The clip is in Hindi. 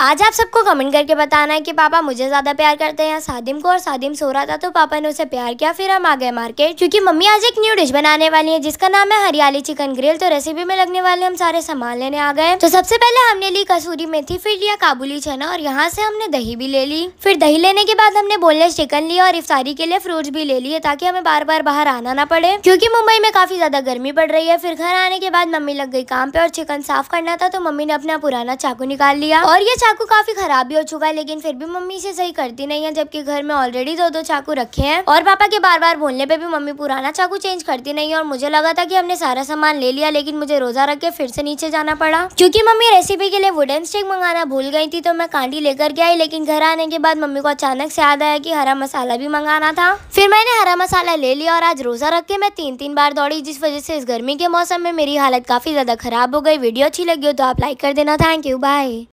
आज आप सबको कमेंट करके बताना है कि पापा मुझे ज़्यादा प्यार करते हैं सादिम को, और सादिम सो रहा था तो पापा ने उसे प्यार किया, फिर हम आ गए मार्केट क्योंकि मम्मी आज एक न्यू डिश बनाने वाली है, जिसका नाम है हरियाली चिकन ग्रिल तो रेसिपी में लगने वाले हम सारे सामान लेने आ गए तो सबसे पहले हमने ली कसूरी मेथी, फिर लिया काबुली चना, और यहाँ से हमने दही भी ले ली। फिर दही लेने के बाद हमने बोनलेस चिकन लिया और इफ्तारी के लिए फ्रूट्स भी ले लिए, ताकि हमें बार बार बाहर आना ना पड़े, क्योंकि मुंबई में काफ़ी ज़्यादा गर्मी पड़ रही है। फिर घर आने के बाद मम्मी लग गई काम पे, और चिकन साफ़ करना था तो मम्मी ने अपना पुराना चाकू निकाल लिया, और ये चाकू काफ़ी खराब भी हो चुका है, लेकिन फिर भी मम्मी इसे सही करती नहीं है, जबकि घर में ऑलरेडी दो दो चाकू रखे हैं। और पापा के बार बार बोलने पे भी मम्मी पुराना चाकू चेंज करती नहीं है, और मुझे लगा था कि हमने सारा सामान ले लिया, लेकिन मुझे रोजा रख के फिर से नीचे जाना पड़ा। क्योंकि मम्मी रेसिपी के लिए वुडन स्टिक मंगाना भूल गई थी तो मैं कांडी लेकर के आई, लेकिन घर आने के बाद मम्मी को अचानक से याद आया की हरा मसाला भी मंगाना था। फिर मैंने हरा मसाला ले लिया, और आज रोजा रख के मैं तीन तीन बार दौड़ी, जिस वजह से इस गर्मी के मौसम में मेरी हालत काफ़ी ज़्यादा खराब हो गई। वीडियो अच्छी लगी हो तो आप लाइक कर देना। Thank you bye